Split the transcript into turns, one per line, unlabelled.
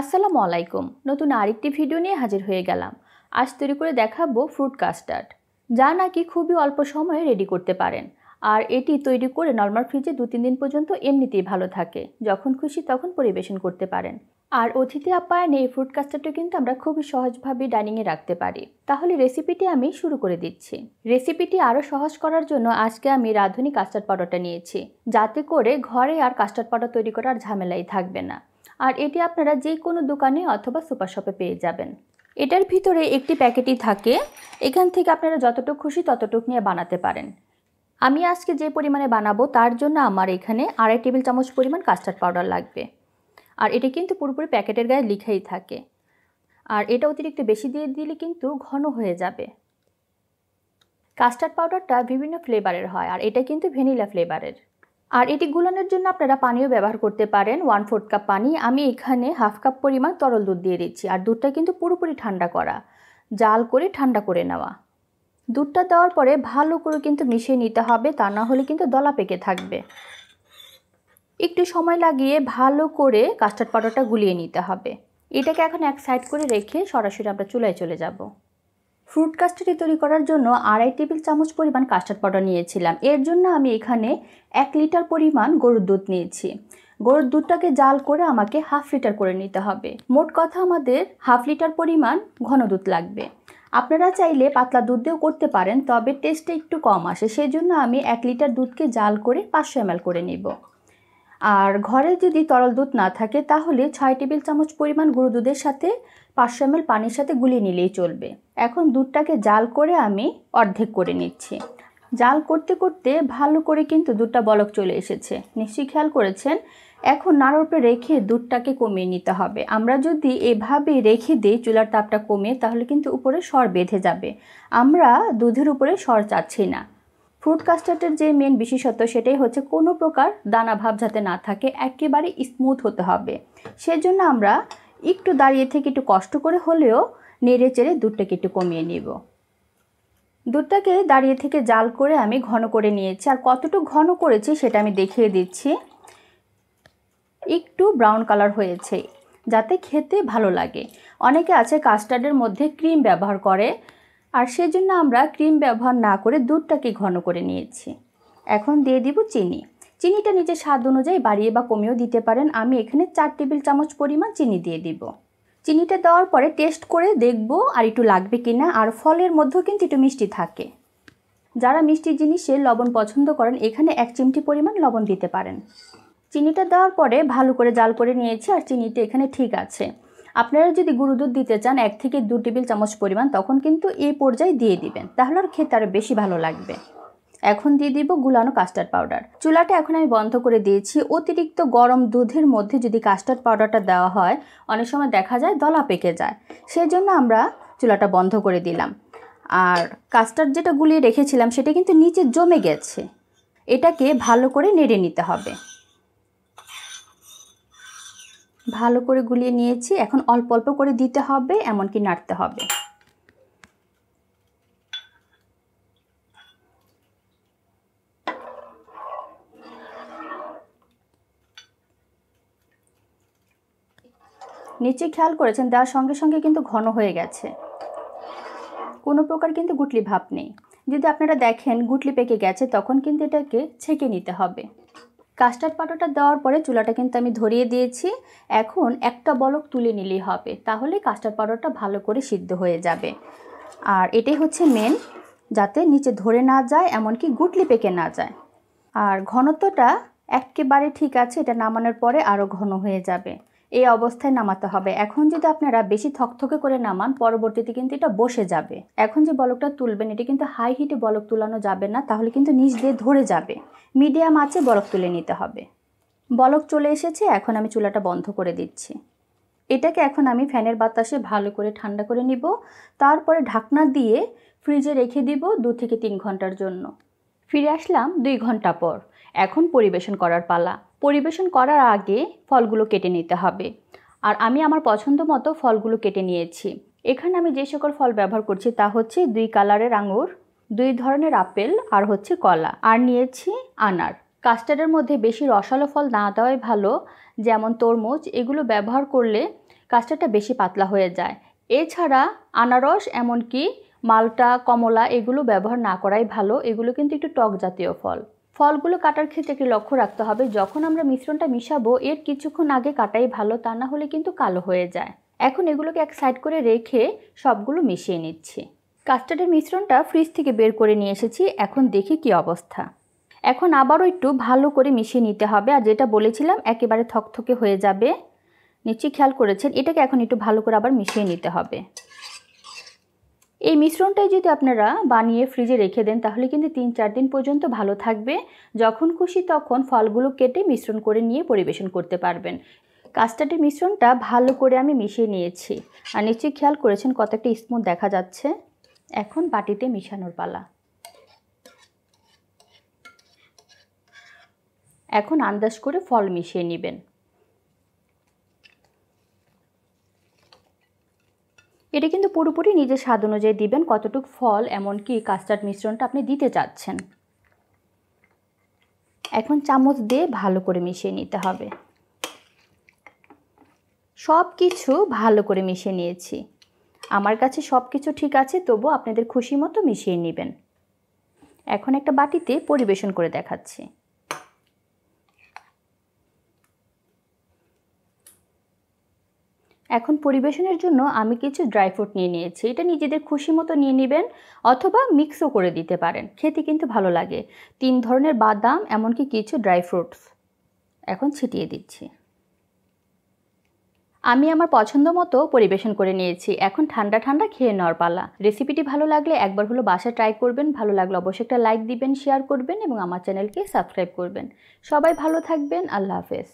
আসসালামু আলাইকুম। নতুন আরেকটি ভিডিও নিয়ে হাজির হয়ে গেলাম। আজ তৈরি করে দেখাবো ফ্রুট কাস্টার্ড। যা নাকি খুবই অল্প সময়ে রেডি করতে পারেন। আর এটি তৈরি করে নর্মাল ফ্রিজে দু তিন দিন পর্যন্ত এমনিতেই ভালো থাকে। যখন খুশি তখন পরিবেশন করতে পারেন। আর অতিথি আপ্যায়নে এই ফ্রুট কাস্টার্ডটা কিন্তু আমরা খুবই সহজভাবে ডাইনিংয়ে রাখতে পারি। তাহলে রেসিপিটি আমি শুরু করে দিচ্ছি। রেসিপিটি আরও সহজ করার জন্য আজকে আমি রাঁধুনি কাস্টার্ড পাউডারটা নিয়েছি। যাতে করে ঘরে আর কাস্টার্ড পাউডার তৈরি করার ঝামেলাই থাকবে না। আর এটি আপনারা যে কোনো দোকানে অথবা সুপার শপে পেয়ে যাবেন। এটার ভিতরে একটি প্যাকেটই থাকে। এখান থেকে আপনারা যতটুকু খুশি ততটুকু নিয়ে বানাতে পারেন। আমি আজকে যে পরিমাণে বানাবো তার জন্য আমার এখানে আড়াই টেবিল চামচ পরিমাণ কাস্টার্ড পাউডার লাগবে। আর এটা কিন্তু পুরোপুরি প্যাকেটের গায়ে লিখাই থাকে। আর এটা অতিরিক্ত বেশি দিয়ে দিলে কিন্তু ঘন হয়ে যাবে। কাস্টার্ড পাউডারটা বিভিন্ন ফ্লেভারের হয় আর এটা কিন্তু ভ্যানিলা ফ্লেভারের। আর এটি গুলানোর জন্য আপনারা পানিও ব্যবহার করতে পারেন। ওয়ান ফোর্থ কাপ পানি। আমি এখানে হাফ কাপ পরিমাণ তরল দুধ দিয়ে দিচ্ছি। আর দুধটা কিন্তু পুরোপুরি ঠান্ডা করা। জাল করে ঠান্ডা করে নেওয়া। দুধটা দেওয়ার পরে ভালো করে কিন্তু মিশিয়ে নিতে হবে। তা না হলে কিন্তু দলা পেকে থাকবে। একটু সময় লাগিয়ে ভালো করে কাস্টার্ড পাউডারটা গুলিয়ে নিতে হবে। এটাকে এখন এক সাইড করে রেখে সরাসরি আমরা চুলায় চলে যাব। ফ্রুট কাস্টার্ডি তৈরি করার জন্য আড়াই টেবিল চামচ পরিমাণ কাস্টার্ড পাউডার নিয়েছিলাম। এর জন্য আমি এখানে এক লিটার পরিমাণ গরুর দুধ নিয়েছি। গরুর দুধটাকে জাল করে আমাকে হাফ লিটার করে নিতে হবে। মোট কথা আমাদের হাফ লিটার পরিমাণ ঘন দুধ লাগবে। আপনারা চাইলে পাতলা দুধ দিয়েও করতে পারেন, তবে টেস্টটা একটু কম আসে। সেই জন্য আমি এক লিটার দুধকে জাল করে পাঁচশো এম করে নিব। আর ঘরে যদি তরল দুধ না থাকে, তাহলে ছয় টেবিল চামচ পরিমাণ গুঁড়ো দুধের সাথে পাঁচশো এম পানির সাথে গুলিয়ে নিলেই চলবে। এখন দুধটাকে জাল করে আমি অর্ধেক করে নিচ্ছি। জাল করতে করতে ভালো করে কিন্তু দুধটা বলক চলে এসেছে। নিশ্চয়ই খেয়াল করেছেন? এখন নাড়ার উপরে রেখে দুধটাকে কমিয়ে নিতে হবে। আমরা যদি এভাবে রেখে দিই চুলার তাপটা কমিয়ে তাহলে কিন্তু উপরে সর বেঁধে যাবে। আমরা দুধের উপরে সর চাচ্ছি না। ফ্রুট কাস্টার্ডের যে মেন বিশেষত্ব সেটাই হচ্ছে কোনো প্রকার দানা ভাব যাতে না থাকে, একেবারে স্মুথ হতে হবে। সেজন্য আমরা একটু দাঁড়িয়ে থেকে একটু কষ্ট করে হলেও নেড়ে চেড়ে দুধটাকে একটু কমিয়ে নিব। দুধটাকে দাঁড়িয়ে থেকে জাল করে আমি ঘন করে নিয়েছি। আর কতটুকু ঘন করেছি সেটা আমি দেখিয়ে দিচ্ছি। একটু ব্রাউন কালার হয়েছে, যাতে খেতে ভালো লাগে। অনেকে আছে কাস্টার্ডের মধ্যে ক্রিম ব্যবহার করে। আর সেজন্য আমরা ক্রিম ব্যবহার না করে দুধটাকে ঘন করে নিয়েছি। এখন দিয়ে দিব চিনি। চিনিটা নিজের স্বাদ অনুযায়ী বাড়িয়ে বা কমিয়েও দিতে পারেন। আমি এখানে চার টেবিল চামচ পরিমাণ চিনি দিয়ে দিব। চিনিটা দেওয়ার পরে টেস্ট করে দেখব আর একটু লাগবে কি না আর ফলের মধ্যেও কিন্তু একটু মিষ্টি থাকে। যারা মিষ্টি জিনিসে লবণ পছন্দ করেন, এখানে এক চিমটি পরিমাণ লবণ দিতে পারেন। চিনিটা দেওয়ার পরে ভালো করে জাল করে নিয়েছি আর চিনিটা এখানে ঠিক আছে। আপনারা যদি গুঁড়ো দুধ দিতে চান, এক থেকে দু টেবিল চামচ পরিমাণ, তখন কিন্তু এই পর্যায়ে দিয়ে দিবেন। তাহলে আর খেতে আরও বেশি ভালো লাগবে। এখন দিয়ে দিব গুলানো কাস্টার্ড পাউডার চুলাটা এখন আমি বন্ধ করে দিয়েছি। অতিরিক্ত গরম দুধের মধ্যে যদি কাস্টার্ড পাউডারটা দেওয়া হয়, অনেক সময় দেখা যায় দলা পেকে যায়। সেই জন্য আমরা চুলাটা বন্ধ করে দিলাম। আর কাস্টার্ড যেটা গুলিয়ে রেখেছিলাম, সেটা কিন্তু নিচে জমে গেছে। এটাকে ভালো করে নেড়ে নিতে হবে। ভালো করে গুলিয়ে নিয়েছি। এখন অল্প অল্প করে দিতে হবে, এমনকি নাড়তে হবে। নিচে খেয়াল করেছেন, দেওয়ার সঙ্গে সঙ্গে কিন্তু ঘন হয়ে গেছে। কোনো প্রকার কিন্তু গুটলি ভাব নেই। যদি আপনারা দেখেন, গুটলি পেকে গেছে, তখন কিন্তু এটাকে ছেঁকে নিতে হবে। কাস্টার্ড পাউডারটা দেওয়ার পরে চুলাটা কিন্তু আমি ধরিয়ে দিয়েছি। এখন একটা বলক তুলে নিলেই হবে, তাহলে কাস্টার্ড পাউডারটা ভালো করে সিদ্ধ হয়ে যাবে। আর এটাই হচ্ছে মেন যাতে নিচে ধরে না যায়, এমনকি গুটলি পেকে না যায়। আর ঘনত্বটা একেবারে ঠিক আছে, এটা নামানোর পরে আরও ঘন হয়ে যাবে। এই অবস্থায় নামাতে হবে। এখন যদি আপনারা বেশি থকথকে করে নামান, পরবর্তীতে কিন্তু এটা বসে যাবে। এখন যে বলকটা তুলবেন, এটা কিন্তু হাই হিটে বলক তুলানো যাবে না, তাহলে কিন্তু নিচ দিয়ে ধরে যাবে। মিডিয়াম আছে, বলক তুলে নিতে হবে। বলক চলে এসেছে, এখন আমি চুলাটা বন্ধ করে দিচ্ছি। এটাকে এখন আমি ফ্যানের বাতাসে ভালো করে ঠান্ডা করে নিব। তারপরে ঢাকনা দিয়ে ফ্রিজে রেখে দিব দু থেকে তিন ঘণ্টার জন্য। ফিরে আসলাম দুই ঘণ্টা পর। এখন পরিবেশন করার পালা। পরিবেশন করার আগে ফলগুলো কেটে নিতে হবে। আর আমি আমার পছন্দ মতো ফলগুলো কেটে নিয়েছি। এখানে আমি যে সকল ফল ব্যবহার করছি তা হচ্ছে দুই কালারের আঙুর, দুই ধরনের আপেল আর হচ্ছে কলা। আর নিয়েছি আনার। কাস্টার্ডের মধ্যে বেশি রসালো ফল না দেওয়াই ভালো, যেমন তরমুজ। এগুলো ব্যবহার করলে কাস্টার্ডটা বেশি পাতলা হয়ে যায়। এছাড়া আনারস, এমনকি মালটা, কমলা এগুলো ব্যবহার না করাই ভালো। এগুলো কিন্তু একটু টক জাতীয় ফল। ফলগুলো কাটার ক্ষেত্রে একটি লক্ষ্য রাখতে হবে, যখন আমরা মিশ্রণটা মিশাবো, এর কিছুক্ষণ আগে কাটাই ভালো, তা না হলে কিন্তু কালো হয়ে যায়। এখন এগুলোকে এক সাইড করে রেখে সবগুলো মিশিয়ে নিচ্ছি। কাস্টার্ডের মিশ্রণটা ফ্রিজ থেকে বের করে নিয়ে এসেছি, এখন দেখি কি অবস্থা। এখন আবারও একটু ভালো করে মিশিয়ে নিতে হবে, আর যেটা বলেছিলাম, একেবারে থকথকে হয়ে যাবে। নিশ্চয়ই খেয়াল করেছেন, এটাকে এখন একটু ভালো করে আবার মিশিয়ে নিতে হবে। এই মিশ্রণটাই যদি আপনারা বানিয়ে ফ্রিজে রেখে দেন, তাহলে কিন্তু তিন চার দিন পর্যন্ত ভালো থাকবে। যখন খুশি তখন ফলগুলো কেটে মিশ্রণ করে নিয়ে পরিবেশন করতে পারবেন। কাস্টার্ডের মিশ্রণটা ভালো করে আমি মিশিয়ে নিয়েছি। আর নিশ্চয়ই খেয়াল করেছেন কত একটা স্মুথ দেখা যাচ্ছে। এখন বাটিতে মিশানোর পালা। এখন আন্দাজ করে ফল মিশিয়ে নেবেন। এটা কিন্তু পুরোপুরি নিজের স্বাদ অনুযায়ী দিবেন কতটুকু ফল, এমনকি কাস্টার্ড মিশ্রণটা আপনি দিতে চাচ্ছেন। এখন চামচ দিয়ে ভালো করে মিশিয়ে নিতে হবে। সব কিছু ভালো করে মিশিয়ে নিয়েছি। আমার কাছে সব কিছু ঠিক আছে তবু আপনাদের খুশি মতো মিশিয়ে নেবেন। এখন একটা বাটিতে পরিবেশন করে দেখাচ্ছি। এখন পরিবেশনের জন্য আমি কিছু ড্রাই ফ্রুট নিয়ে নিয়েছি। এটা নিজেদের খুশি মতো নিয়ে নেবেন অথবা মিক্সও করে দিতে পারেন। খেতে কিন্তু ভালো লাগে। তিন ধরনের বাদাম, এমনকি কিছু ড্রাই ফ্রুটস এখন ছিটিয়ে দিচ্ছি। আমি আমার পছন্দ মতো পরিবেশন করে নিয়েছি। এখন ঠান্ডা ঠান্ডা খেয়ে নেওয়ার পালা। রেসিপিটি ভালো লাগলে একবার হলো বাসা ট্রাই করবেন। ভালো লাগলে অবশ্যই একটা লাইক দিবেন শেয়ার করবেন এবং আমার চ্যানেলকে সাবস্ক্রাইব করবেন। সবাই ভালো থাকবেন। আল্লাহ হাফেজ।